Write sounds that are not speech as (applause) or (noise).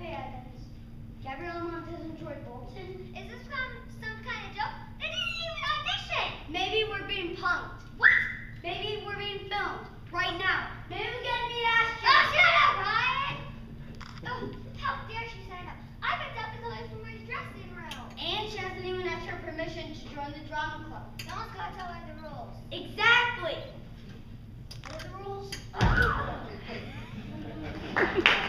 pandas. Montez and Troy Bolton? Is this some, some kind of joke? They didn't even audition! Maybe we're being punked. What? Maybe we're being filmed right now. Maybe we're gonna be Astrid. Oh, shut up, Ryan! Oh, how dare she sign up? I picked up the colors from my dressing room. And she hasn't even asked her permission to join the drama club. No one's gonna tell her the rules. Exactly! What are the rules? (laughs)